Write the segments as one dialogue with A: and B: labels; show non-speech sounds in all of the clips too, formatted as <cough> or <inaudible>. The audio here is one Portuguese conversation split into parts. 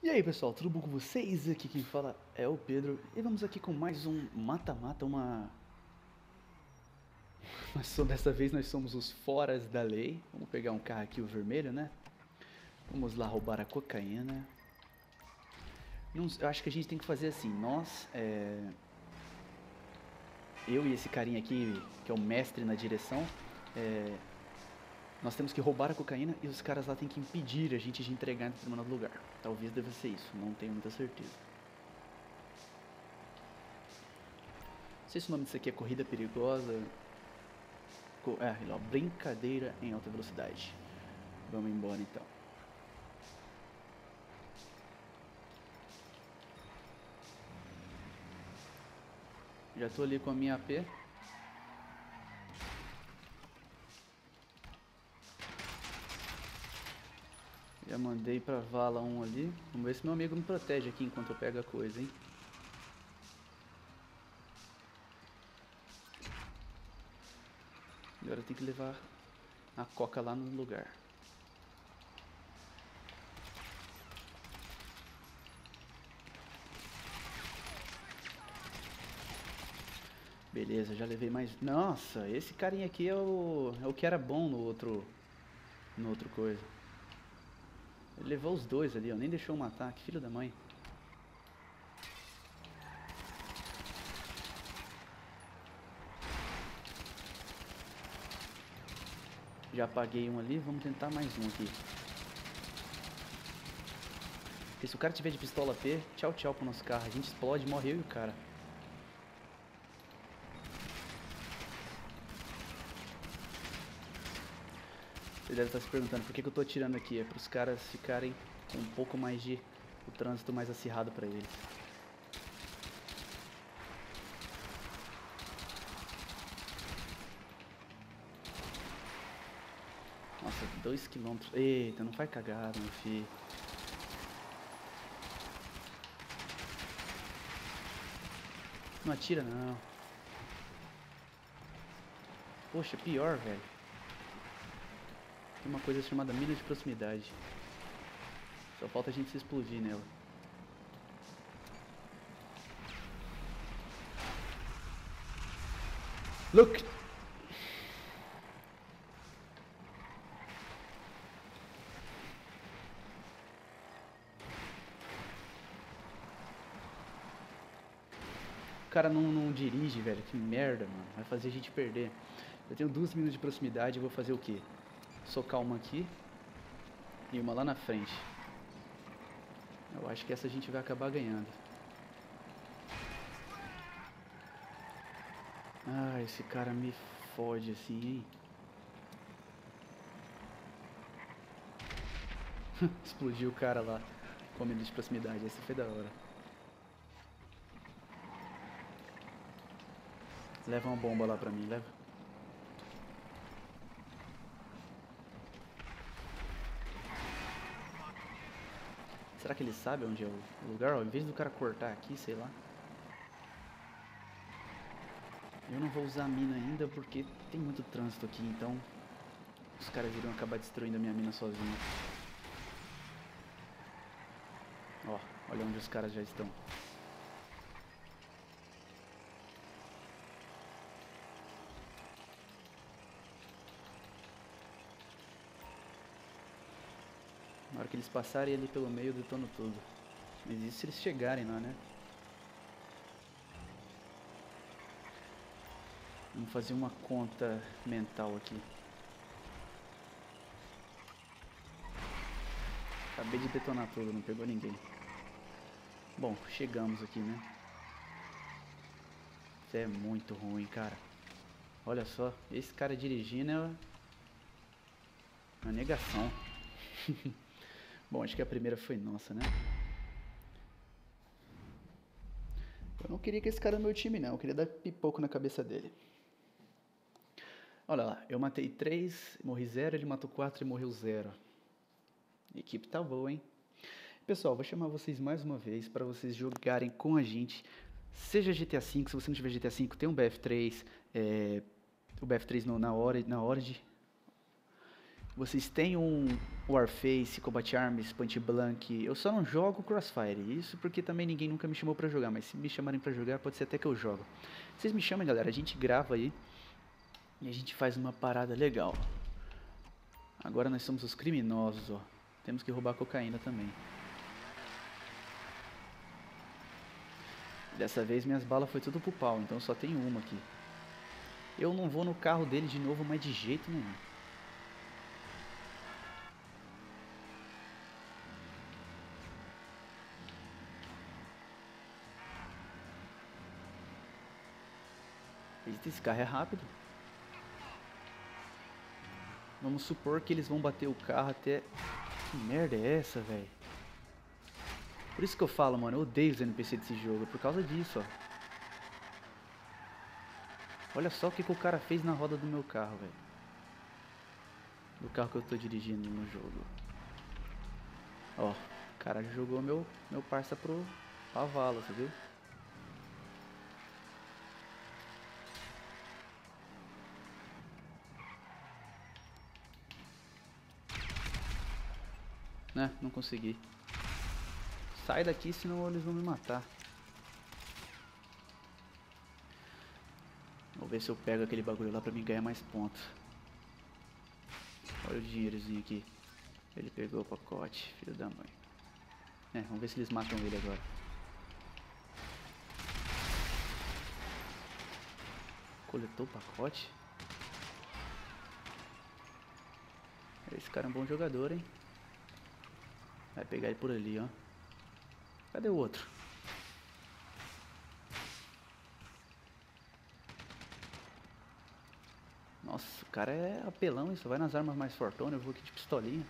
A: E aí pessoal, tudo bom com vocês? Aqui quem fala é o Pedro e vamos aqui com mais um mata-mata, uma... Mas só dessa vez nós somos os foras da lei. Vamos pegar um carro aqui, o vermelho, né? Vamos lá roubar a cocaína. Eu acho que a gente tem que fazer assim, nós, é... eu e esse carinha aqui, que é o mestre na direção, é... Nós temos que roubar a cocaína e os caras lá têm que impedir a gente de entregar em determinado lugar. Talvez deva ser isso, não tenho muita certeza. Não sei se o nome disso aqui é corrida perigosa. Co- É, ó, brincadeira em alta velocidade. Vamos embora então. Já tô ali com a minha AP. Mandei pra vala um ali. Vamos ver se meu amigo me protege aqui enquanto eu pego a coisa, hein? Agora tem que levar a coca lá no lugar. Beleza, já levei mais. Nossa, esse carinha aqui é o, é o que era bom no outro. No outro coisa. Ele levou os dois ali, ó. Nem deixou matar. Que filho da mãe. Já apaguei um ali, vamos tentar mais um aqui. Porque se o cara tiver de pistola P, tchau tchau pro nosso carro. A gente explode, morre eu e o cara. Você deve estar se perguntando por que, que eu tô atirando aqui. É para os caras ficarem com um pouco mais de. o trânsito mais acirrado para eles. Nossa, dois quilômetros. Eita, não faz cagada, meu filho. Não atira não. Poxa, pior, velho. Tem uma coisa chamada mina de proximidade. Só falta a gente se explodir nela. Look! O cara não, não dirige, velho. Que merda, mano. Vai fazer a gente perder. Eu tenho duas minas de proximidade. Eu vou fazer o quê? Socar uma aqui e uma lá na frente. Eu acho que essa a gente vai acabar ganhando. Ah, esse cara me fode assim, hein? <laughs> Explodiu o cara lá com a de proximidade. Essa foi da hora. Leva uma bomba lá pra mim, leva. Será que ele sabe onde é o lugar? Ó, em vez do cara cortar aqui, sei lá. Eu não vou usar a mina ainda porque tem muito trânsito aqui, então os caras iriam acabar destruindo a minha mina sozinho. Ó, olha onde os caras já estão. Na hora que eles passarem ali pelo meio, detono tudo. Mas isso se eles chegarem lá, né? Vamos fazer uma conta mental aqui. Acabei de detonar tudo, não pegou ninguém. Bom, chegamos aqui, né? Isso é muito ruim, cara. Olha só, esse cara dirigindo é uma negação. <laughs> Bom, acho que a primeira foi nossa, né? Eu não queria que esse cara no meu time, não. Eu queria dar pipoco na cabeça dele. Olha lá, eu matei 3, morri 0, ele matou 4 e morreu 0. A equipe tá boa, hein? Pessoal, vou chamar vocês mais uma vez para vocês jogarem com a gente. Seja GTA V, se você não tiver GTA V, tem um BF3, é, o BF3 no, na hora, na hora de Vocês têm um Warface, Combat Arms, Point Blank. Eu só não jogo Crossfire. Isso porque também ninguém nunca me chamou pra jogar. Mas se me chamarem pra jogar, pode ser até que eu jogo. Vocês me chamem, galera. A gente grava aí. E a gente faz uma parada legal. Agora nós somos os criminosos, ó. Temos que roubar cocaína também. Dessa vez minhas balas foi tudo pro pau, então só tem uma aqui. Eu não vou no carro dele de novo, mas de jeito nenhum. Eita, esse carro é rápido. Vamos supor que eles vão bater o carro até... Que merda é essa, velho? Por isso que eu falo, mano, eu odeio os NPC desse jogo, por causa disso, ó. Olha só o que, que o cara fez na roda do meu carro, velho. Do carro que eu tô dirigindo no jogo. Ó, o cara jogou meu, meu parça pro pavalo, você viu? Né, não consegui. Sai daqui, senão eles vão me matar. Vou ver se eu pego aquele bagulho lá pra mim ganhar mais pontos. Olha o dinheirozinho aqui. Ele pegou o pacote, filho da mãe. É, vamos ver se eles matam ele agora. Coletou o pacote? Esse cara é um bom jogador, hein? Vai pegar ele por ali, ó. Cadê o outro? Nossa, o cara é apelão, isso vai nas armas mais fortonas, eu vou aqui de pistolinha.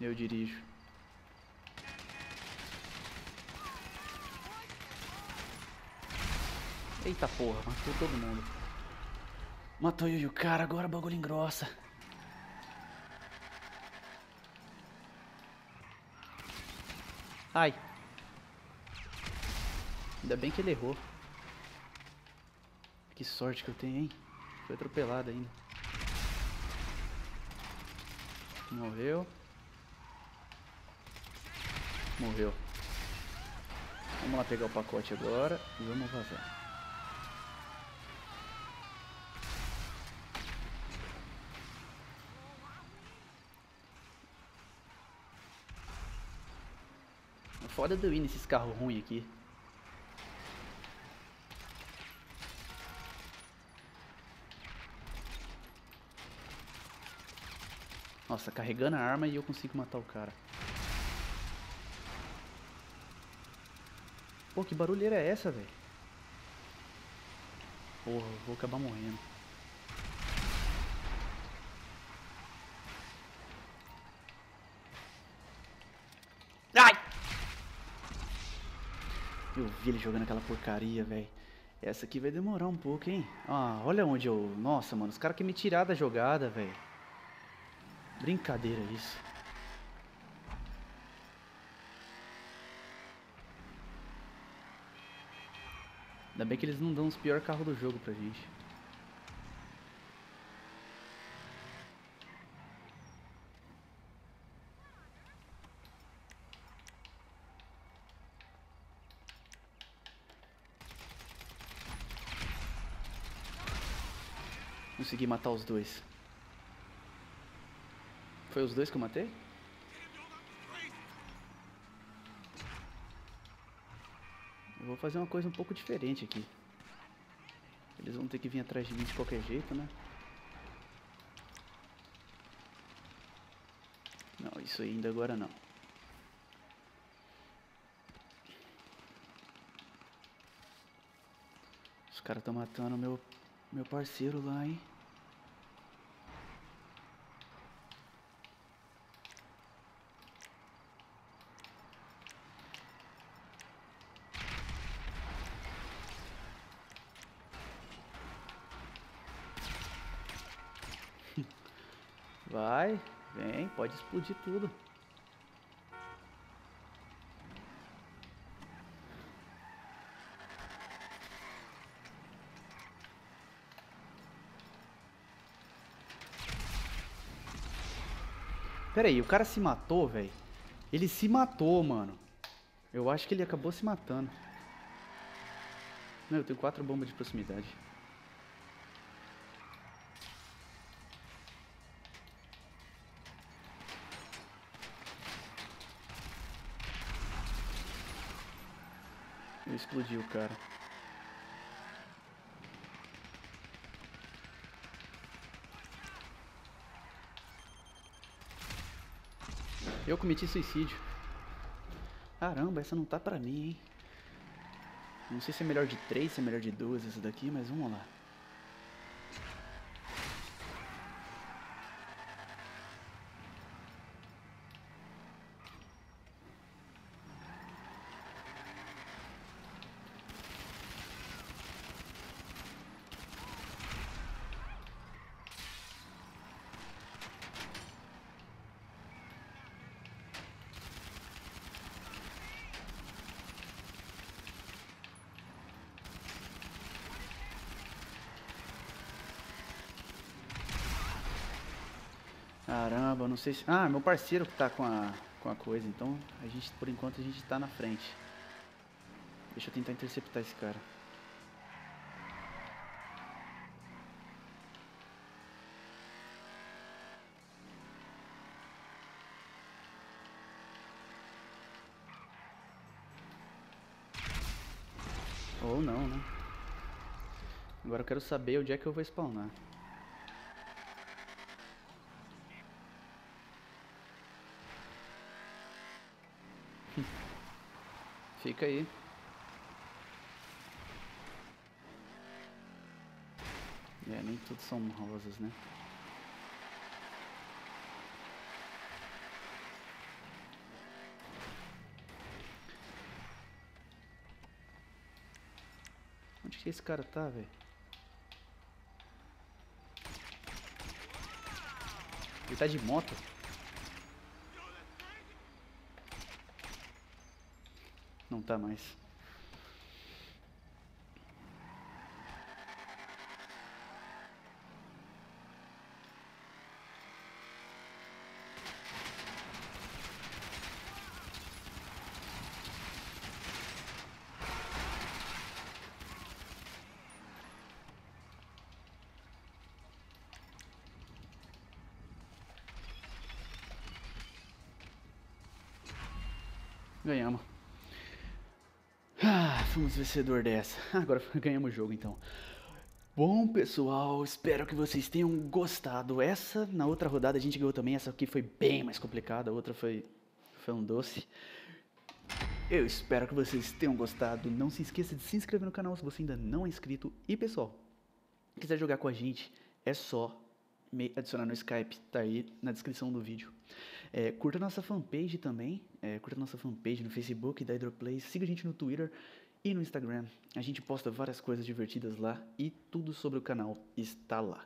A: Eu dirijo. Eita porra, matou todo mundo. Matou o cara, agora o bagulho engrossa. Ai. Ainda bem que ele errou. Que sorte que eu tenho, hein? Foi atropelado ainda. Morreu. Morreu. Vamos lá pegar o pacote agora e vamos vazar. Foda do ir nesses carros ruins aqui. Nossa, carregando a arma e eu consigo matar o cara. Pô, que barulheira é essa, velho? Porra, vou acabar morrendo. Eu vi ele jogando aquela porcaria, velho. Essa aqui vai demorar um pouco, hein? Ah, olha onde eu... Nossa, mano, os caras querem me tirar da jogada, velho. Brincadeira isso. Ainda bem que eles não dão os piores carros do jogo pra gente. Consegui matar os dois. Foi os dois que eu matei? Eu vou fazer uma coisa um pouco diferente aqui. Eles vão ter que vir atrás de mim de qualquer jeito, né? Não, isso ainda agora não. Os caras estão matando meu, meu parceiro lá, hein? pode explodir tudo. Pera aí, o cara se matou, velho. Ele se matou, mano. Eu acho que ele acabou se matando. Não, eu tenho quatro bombas de proximidade. Eu explodi o cara. Eu cometi suicídio. Caramba, essa não tá pra mim, hein? Não sei se é melhor de três, se é melhor de duas essa daqui, mas vamos lá. Caramba, não sei se... Ah, meu parceiro que tá com a, com a coisa, então a gente, por enquanto, a gente tá na frente. Deixa eu tentar interceptar esse cara. Ou não, né? Agora eu quero saber onde é que eu vou spawnar. Fica aí. É, nem tudo são rosas, né? Onde que esse cara tá, velho? Ele tá de moto? Não tá mais. Ganhamos. Fomos vencedor dessa. <laughs> Agora <laughs> ganhamos o jogo então. Bom, pessoal, espero que vocês tenham gostado. Essa, na outra rodada, a gente ganhou também. Essa aqui foi bem mais complicada. A outra foi, foi um doce. Eu espero que vocês tenham gostado. Não se esqueça de se inscrever no canal se você ainda não é inscrito. E, pessoal, quiser jogar com a gente, é só me adicionar no Skype. Tá aí na descrição do vídeo. É, curta nossa fanpage também, é, curta nossa fanpage no Facebook da Hydroplay, siga a gente no Twitter e no Instagram. A gente posta várias coisas divertidas lá e tudo sobre o canal está lá.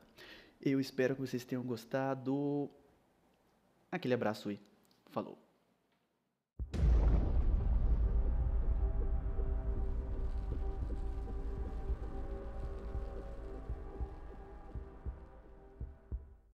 A: Eu espero que vocês tenham gostado. Aquele abraço e falou!